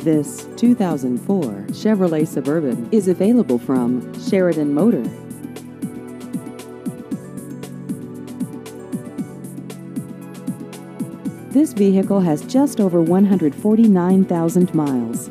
This 2004 Chevrolet Suburban is available from Sheridan Motor. This vehicle has just over 149,000 miles.